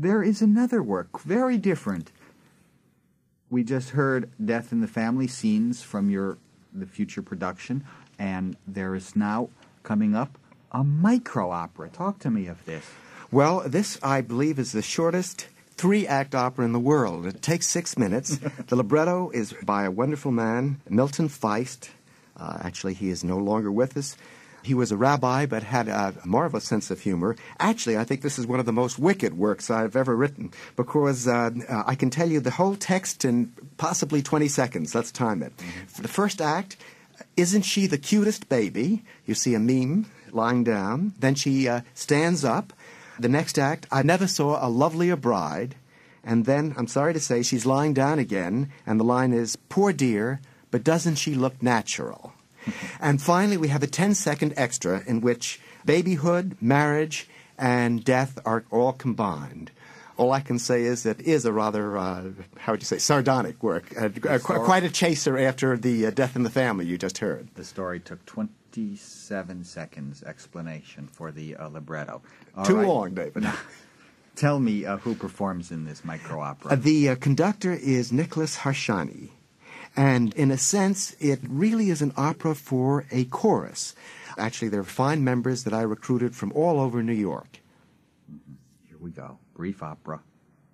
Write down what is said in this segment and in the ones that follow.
there is another work, very different. We just heard Death in the Family scenes from your the future production, and there is now coming up a micro opera. Talk to me of this. Well, this, I believe, is the shortest three act opera in the world. It takes six minutes. the libretto is by a wonderful man, Milton Feist. Uh, actually, he is no longer with us. He was a rabbi but had a marvelous sense of humor. Actually, I think this is one of the most wicked works I've ever written because uh, uh, I can tell you the whole text in possibly 20 seconds. Let's time it. Mm-hmm. For the first act, isn't she the cutest baby? You see a meme lying down. Then she uh, stands up. The next act, I never saw a lovelier bride. And then, I'm sorry to say, she's lying down again, and the line is, Poor dear, but doesn't she look natural? and finally, we have a 10 second extra in which babyhood, marriage, and death are all combined. All I can say is that it is a rather, uh, how would you say, sardonic work. Uh, uh, quite a chaser after the uh, death in the family you just heard. The story took 27 seconds explanation for the uh, libretto. All Too right. long, David. Tell me uh, who performs in this micro opera. the conductor is Nicholas Harsanyi. And in a sense, it really is an opera for a chorus. Actually, there are fine members that I recruited from all over New York. Mm-hmm. Here we go. Brief opera.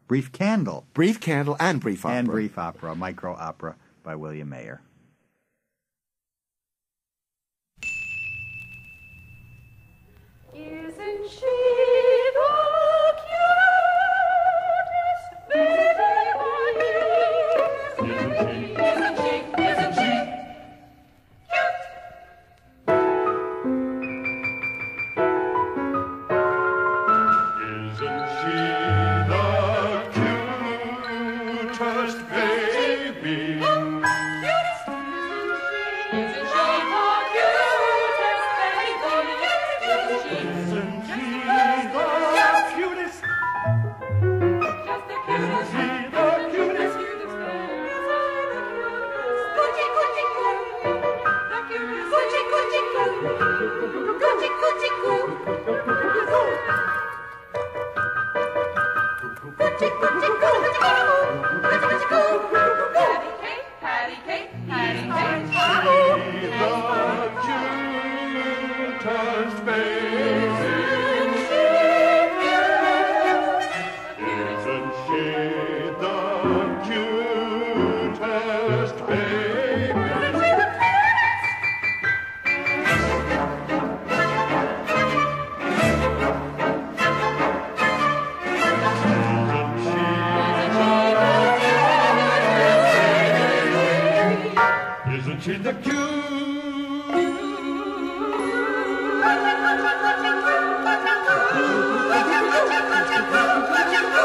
Brief candle. Brief candle and brief opera. And brief opera, micro opera by William Mayer. Isn't she I know.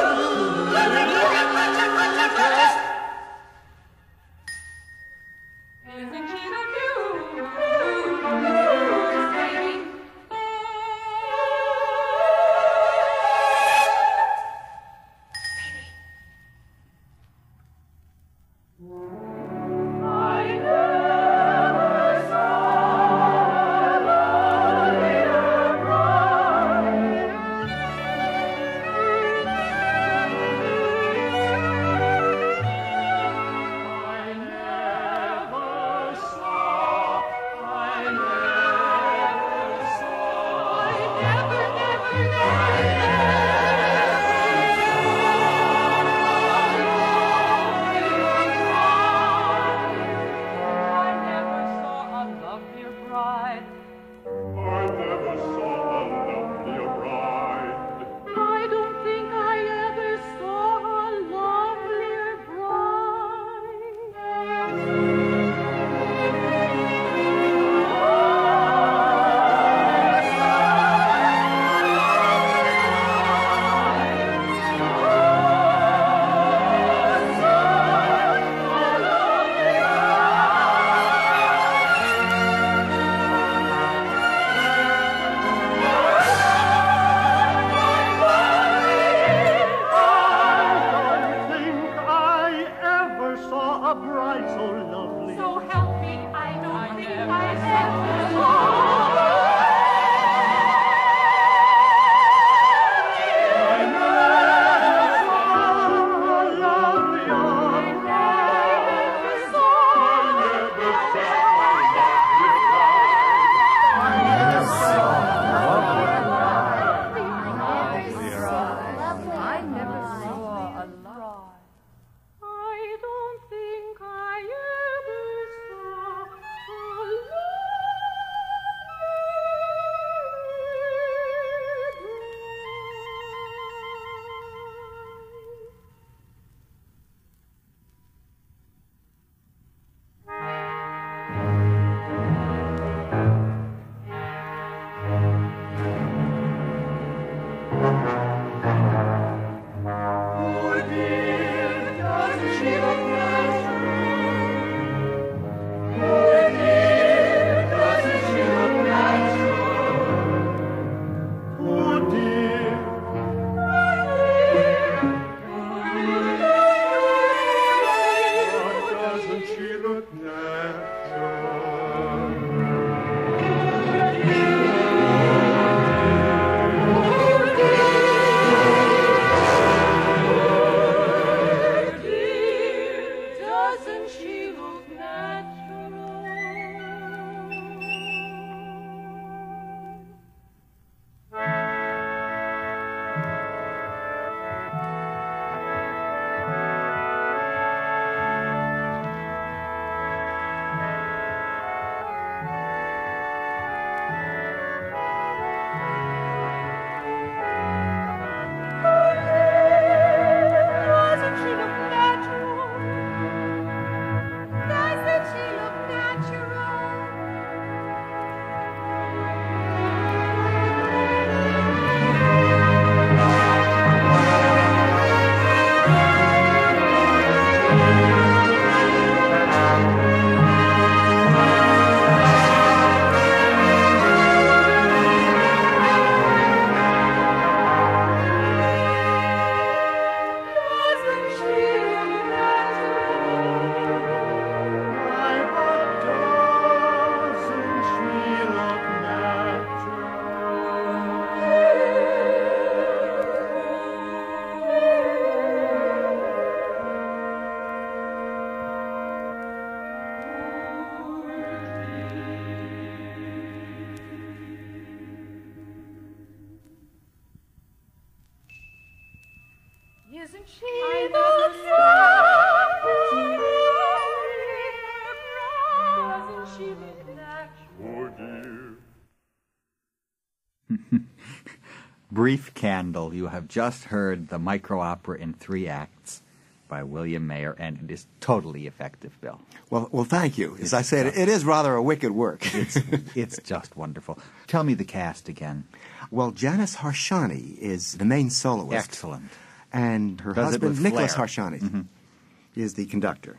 Brief Candle. You have just heard the micro opera in three acts by William Mayer, and it is totally effective, Bill. Well, well, thank you. As I said, it is rather a wicked work. It's it's just wonderful. Tell me the cast again. well, Janice Harsanyi is the main soloist. Excellent. And her Does husband, Nicholas flair. Mm-hmm. Harsanyi, is the conductor.